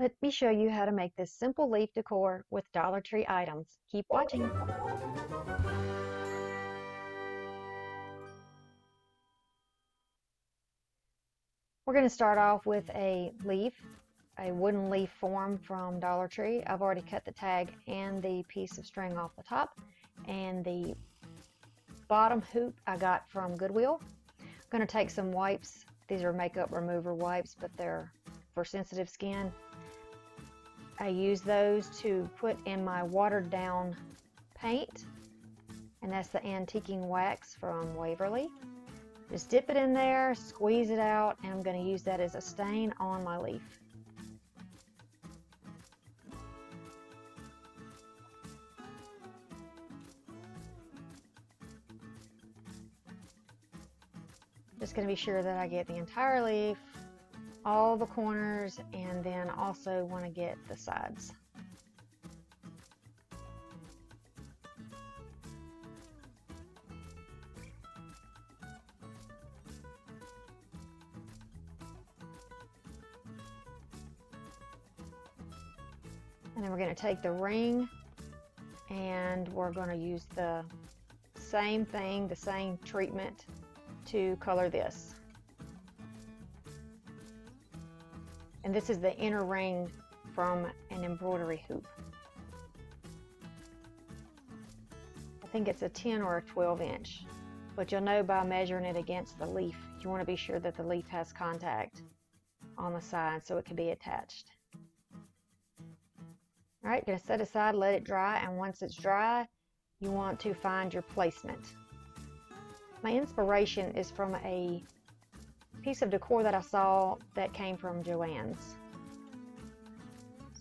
Let me show you how to make this simple leaf decor with Dollar Tree items. Keep watching. We're going to start off with a leaf, a wooden leaf form from Dollar Tree. I've already cut the tag and the piece of string off the top and the bottom hoop I got from Goodwill. I'm going to take some wipes. These are makeup remover wipes, but they're for sensitive skin. I use those to put in my watered down paint and that's the antiquing wax from Waverly. Just dip it in there, squeeze it out, and I'm going to use that as a stain on my leaf. Just going to be sure that I get the entire leaf all the corners and then also want to get the sides. And then we're going to take the ring and we're going to use the same thing, the same treatment to color this. And this is the inner ring from an embroidery hoop. I think it's a 10 or a 12 inch, but you'll know by measuring it against the leaf. You want to be sure that the leaf has contact on the side so it can be attached. All right, gonna set aside, let it dry, and once it's dry, you want to find your placement. My inspiration is from a piece of decor that I saw that came from Joann's.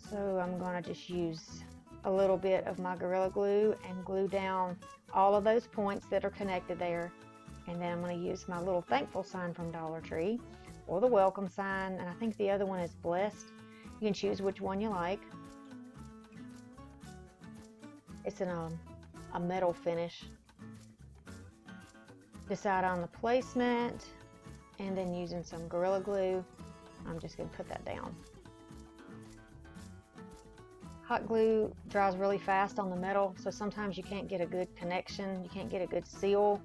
So I'm going to just use a little bit of my Gorilla Glue and glue down all of those points that are connected there. And then I'm going to use my little thankful sign from Dollar Tree or the welcome sign. And I think the other one is blessed. You can choose which one you like. It's in a, a metal finish. Decide on the placement and then using some Gorilla Glue, I'm just going to put that down. Hot glue dries really fast on the metal, so sometimes you can't get a good connection, you can't get a good seal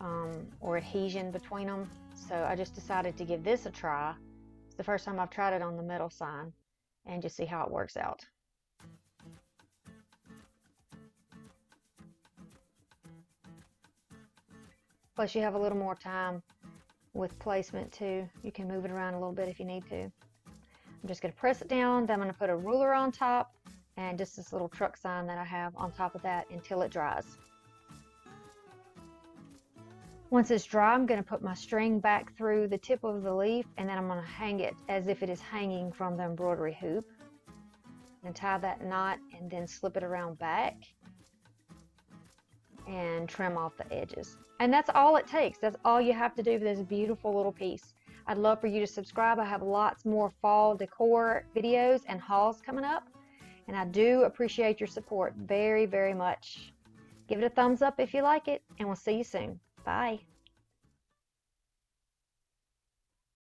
um, or adhesion between them. So I just decided to give this a try. It's the first time I've tried it on the metal sign and just see how it works out. Plus you have a little more time with placement too. You can move it around a little bit if you need to. I'm just going to press it down, then I'm going to put a ruler on top and just this little truck sign that I have on top of that until it dries. Once it's dry, I'm going to put my string back through the tip of the leaf and then I'm going to hang it as if it is hanging from the embroidery hoop. And tie that knot and then slip it around back and trim off the edges. And that's all it takes. That's all you have to do for this beautiful little piece. I'd love for you to subscribe. I have lots more fall decor videos and hauls coming up. And I do appreciate your support very, very much. Give it a thumbs up if you like it, and we'll see you soon. Bye.